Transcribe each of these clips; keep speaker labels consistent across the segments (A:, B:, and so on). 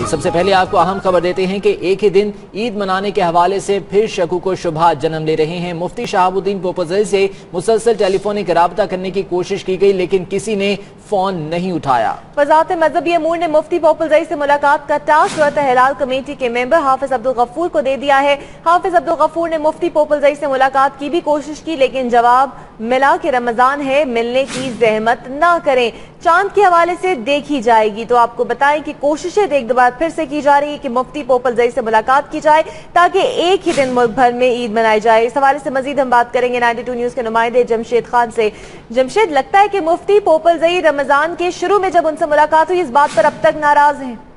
A: मुफ्ती सबसे पहले आपको अहम खबर देते हैं कि एक ही दिन ईद मनाने के हवाले से फिर शकू को शुभा जन्म ले रहे हैं। मुफ्ती शहाबुद्दीन पोपजई से मुसलसल टेलीफोनिक रबता करने की कोशिश की गई, लेकिन किसी ने फ़ोन नहीं उठाया।
B: वजारत मजहबी अमूर ने मुफ्ती पोपलजई से मुलाकात का टास्क तहलाल कमेटी के मेंबर हाफिज अब्दुल गफूर को दे दिया है। हाफिज अब्दुल गफूर ने मुफ्ती पोपलजई से मुलाकात की भी कोशिश की, लेकिन जवाब मिला के रमज़ान है, मिलने की जहमत ना करें। चाँद के हवाले से देखी जाएगी तो आपको बताएँ कि कोशिशें एक दोबार फिर से की जा रही है कि मुफ्ती पोपल जई से मुलाकात की जाए, ताकि एक ही दिन मुल्क भर में ईद मनाई जाए। इस हवाले से मजीद हम बात करेंगे 92 न्यूज़ के नुमाइंदे जमशेद खान से। जमशेद, लगता है कि मुफ्ती पोपलजई रमज़ान के शुरू में जब उनसे मुलाकात हुई, इस बात पर अब तक नाराज़ हैं।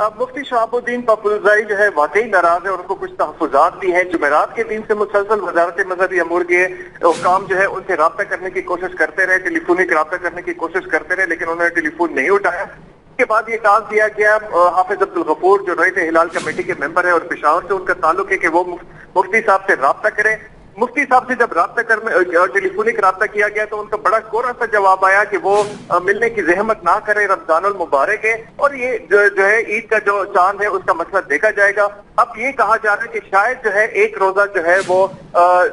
C: मुफ्ती शहाबुद्दीन पपुलजाई जो है वाकई नाराज़ है और उनको कुछ तहफात भी हैं। जुमेरात के दिन से मुसलसल वजारत मजहबी अमूर के काम जो है उनसे रबता करने की कोशिश करते रहे, टेलीफोनिक रबता करने की कोशिश करते रहे, लेकिन उन्होंने टेलीफोन नहीं उठाया। के बाद ये टास्क दिया गया हाफिज अब्दुल गफूर जो रहे थे हिलाल कमेटी के मेंबर है और पिशावर से उनका ताल्लुक है कि वो मुफ्ती साहब से रबता करें। मुफ्ती साहब से जब रबता कर टेलीफोनिक रबता किया गया तो उनका बड़ा कोरा सा जवाब आया कि वो मिलने की जहमत ना करे रमज़ान मुबारक है। और ये जो, जो है ईद का जो चाँद है उसका मसला देखा जाएगा। अब ये कहा जा रहा है कि शायद जो है एक रोजा जो है वो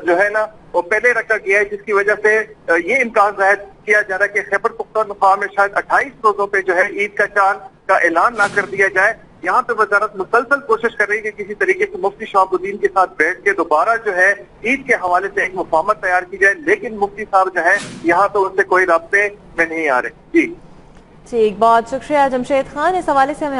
C: जो है ना वो पहले रखा गया है जिसकी वजह से ये इम्कान ज़ाहिर किया जा रहा है कि खैबर पुख्तनख्वा में शायद अट्ठाईस रोजों पर जो है ईद का चाँद का ऐलान ना कर दिया जाए। यहाँ पे वजारत मुसलसल कोशिश कर रही है कि किसी तरीके से मुफ्ती शहाबुद्दीन के साथ बैठ के दोबारा जो है ईद के हवाले से एक मुफामत तैयार की जाए, लेकिन मुफ्ती साहब जो है यहाँ तो उससे कोई रबते में नहीं आ रहे। जी।
B: ठीक बहुत शुक्रिया जमशेद खान। इस हवाले से हमें